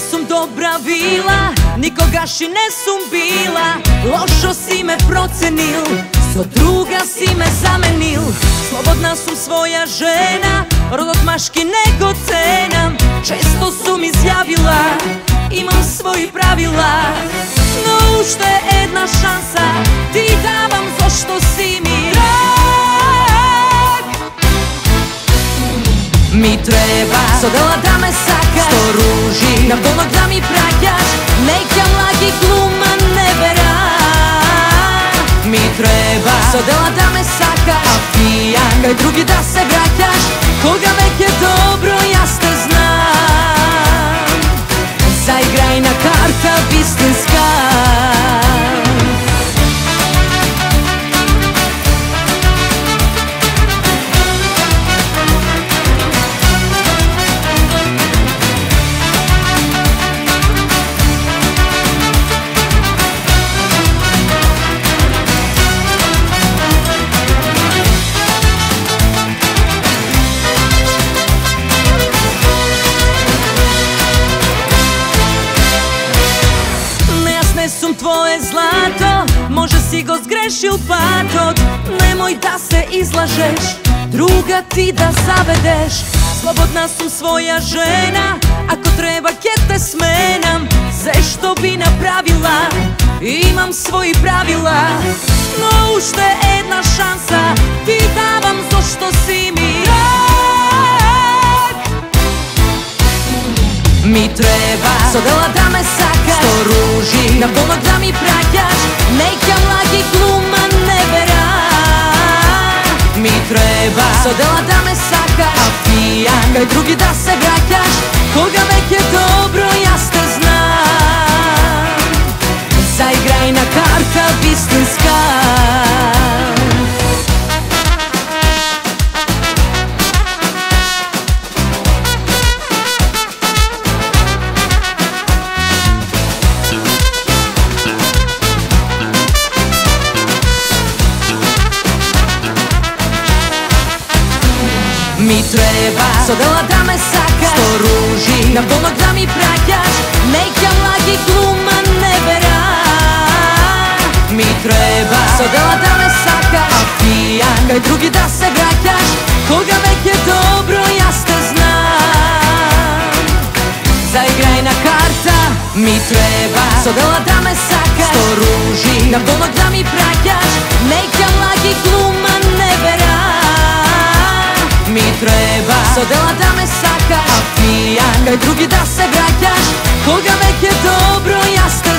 jesum dobra bila Nikogaši nesum bila. Lošo si me procenil So druga si me zamenil. Slobodna sam svoja žena Rodot maški nego cenam Često sam izjavila, Imam svoji pravila. No ušte jedna šansa Ti davam zašto si mi Mi treba Sodela da me Со дела да ме сакаш А пијан Кај други да се си го сгрешил патот Немој да се излажеш Друга ти да заведеш. Слободна сум своја жена Ако треба ќе те сменам. Се што би направила? Имам своји правила. Но уште една шанса Ти давам зашто си ми рак. Ми треба Со дела да ме сакаш Сто ружи На донок да ми праќаш Со дела да ме сакаш А пијан Кај други да се враќаш Кога треба Со дела да ме сакаш. Сто ружи. На донок да ми праќаш. Нека млаги глума не бера. Ми треба. Со дела да ме сакаш. А пијан. Кај други да се враќаш. Кога веќе добро јас те знам. Заиграј на карта. Ми треба. Со дела да ме сакаш. Сто ружи. На донок да ми праќаш. Нека млаги глума треба. Со дела да ме сакаш А пијан. Кај други да се враќаш Кога веќе добро јас те